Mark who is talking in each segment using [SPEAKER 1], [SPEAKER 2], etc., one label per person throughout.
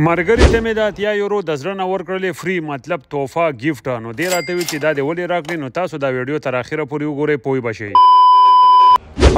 [SPEAKER 1] مرګري ته مې د اتیا یورو د زړه نه ورکړلې فري مطلب تحفه ګیفټ نو دې راته وي چې دا دې ولې راکړې نو تاسو دا ویډیو تر اخره پورې وګورئ پوه به شئ.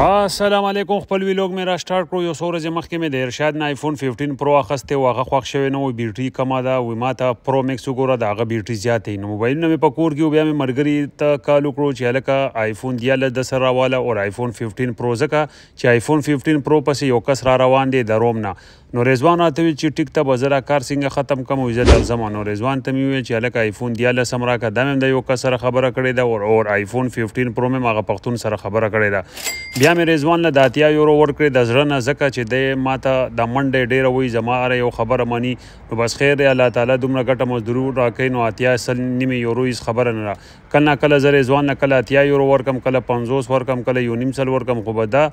[SPEAKER 1] السلام علیکم خپل ویلوګ مې را سټارټ کړو یو څو ورځې مخکې مې د ارشاد نه آیفون 15 پرو اخیستی و هغه خوښ شوی نه و بیټري کمه ده وی ما ته پرو میکس وګوره د هغه بیټري زیاته وي نو موبایلونه مې په کور کې و بیا مې ملګري ته کال وکړو چې هلکه آیفون دیارلس درسره راواله او آیفون 15 پرو ځکه چې آیفون 15 پرو پسې یو کس را روان دی د روم نه نو رضوان راته وی چی ټیک ته به زه دا کار سنګه ختم کم وی زه درځم نو رضوان ته می وی چی هلکه ایفون دیارلس هم راکه دا میم د یو کس سره خبره کړی ده اور اور ایفون ففټین پرو میم هغه پختون سره خبره کړی ده بیا می رضوان له داتیا یورو ورکړی د زړه نه ځکه چی دی ماته دا منډی ډیره وایی زما هره یو خبره منی نو بس خیر دی الله تعالی دومره ګټه مزدوری راکی نو اتیا سل نیمی یورو هیڅ خبره نه ده کلنا کله زه رضوان له کله اتیا یورو ورکم کله پنځوس ورکم کله یونیم سل ورکم خو به دا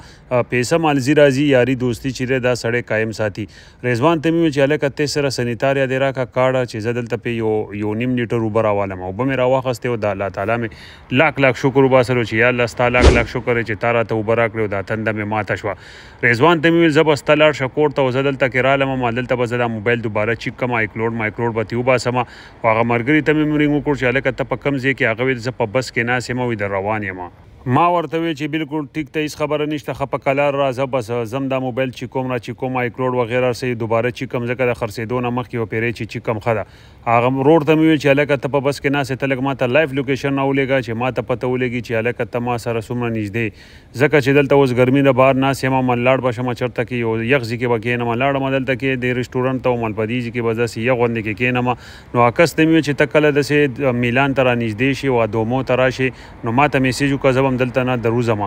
[SPEAKER 1] پیسه مالزی راځی یاری دوستی چی ده دا سړی قایم ساتی رضوان ته می ویل چی هلکه ته سره سنیتاریا دی راکه کاړه چی زه دلته پی یو یو نیم لیټر اوبه راوالم اوبه می راواخستی او دالله تعالی می لاک لاک شکر وباسلو چی یاالله ستا لاک لاک شکر دی چی تا راته اوبه راکړی او دا تنده می ماته شوه رضوان ته می ویل زه بس ته لاړ شه کورته او زه دلته کی رالم مال دلته به زه دا موبایل دوباره چیک کم ایکلوډ مایکلوډ به تی وباسم او هغه مرګری ته می مونږ وکړو چی هلکه ته په کوم ځای کی هغه ویل زه په بس کی ناست یم او ادر روان یم. ما ورته وې چې بلکل ټیک ته هیڅ خبره نشته خه په کلار رازه بس زم دا موبایل چیک کوم را چیک کوم آیکلوډ وغیره هر څه یې دوباره چیک کم ځکه د خرڅیدو نه مخکې وپیرې چې چیک کم خه ده هغه ورور ته مې وې چې هلکه ته په بس کې ناست یې ته لږ ماته لایف لوکیشن را ولیږه چې ماته پته ولیږي چې هلکه ته ما سره څومره نږدې ځکه چې دلته اوس ګرمي ده بهر ناست یمه من لاړ به شمه چرته کې یو یخ ځي کې به کینمه لاړمه دلته کې دې ریسټورنټ ته ومل په دې ځي کې به داسې یخ غوندې کې کینمه نو عکس ته مې وې چې ته کله داسې میلان ته را نږدې شې او ادومو ته راشې نو ماته میسج وکړه زه به هم دلته نه دروځم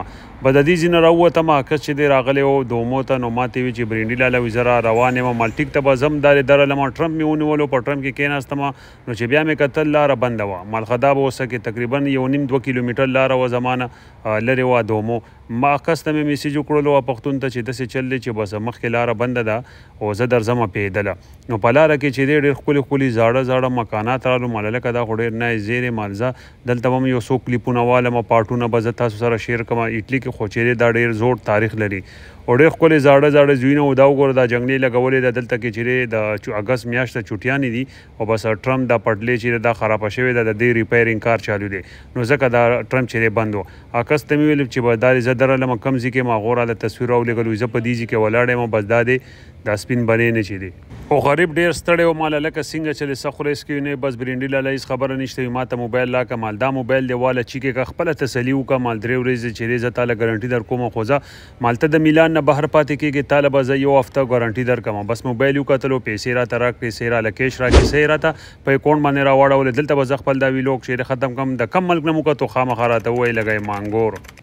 [SPEAKER 1] بددیزی نه راووتم عکس چی دی راغلی وو دومو ته نو ماته وی چی برینډی لالا وی زه را روان یم مالټیک ته به ځم دالی درلم ټرمپ می ونیولو په ټرم کی کیناستم نو چی بیا می کتل لاره بنده وه مالخدابه اوسه کی تقریبا یو نیم دوه کیلومیټر لاره وه زمانه لری وه دومو ما عکس ته می میسج وکړلو پښتون ته چی دسی چل دی چی بس مخکی لاره بنده ده او زه درځم پیدل نو په لاره کی چی دی ډیر ښکلی ښکلی زاړه زاړه مکانات رالو ماللکه دا خو ډیر نایس زیری مالزه دلته به هم یو څو کلیپونه والم او پارټونه به زه تاسو سره شیر کړم ایټلی کی خو چیری دا ډیر زوړ تاریخ لری او ډیر ښکلی زاړه زاړه ځویونه او دا وګوره دا جنګلی لګولی ده دلته کی چیری د اګست میاشت ته چټیانی دی او بس ټرمپ دا پټلی چیری دا خرابه شوی ده د دی ریپیرینګ کار چالو دی نو ځکه دا ټرمپ چیری بند و اکس ته می ویل چی بس دا دی زه درلم کوم ځی کی ما غوره له تصویر راولیږلو زه په دی ځی کی ولاړ یم بس دا دی دا سپین بنې نه چي دي او غریب ډیر ستړی او مال لکه سنګه چې لسه خورې سکیو نه بس برینډی لاله هیڅ خبره نشته وي ماته موبایل لاکه مال دا موبایل دی واله چیکه کا خپل تسلی وکا مال درې ورځې چې دی زه تاله ګارنټي در کوم خوځه مال ته د میلان نه بهر پاتې کیږي تاله به زه یو هفته ګارنټي در کوم بس موبایل یو کتلو پیسې راته راک پیسې راله کیش راکې سه راته په اکونټ باندې راواړول دلته به زه خپل دا ویلوګ چې ختم کوم د کم ملک نه مو کتو خامخا راته وای لګای مانګور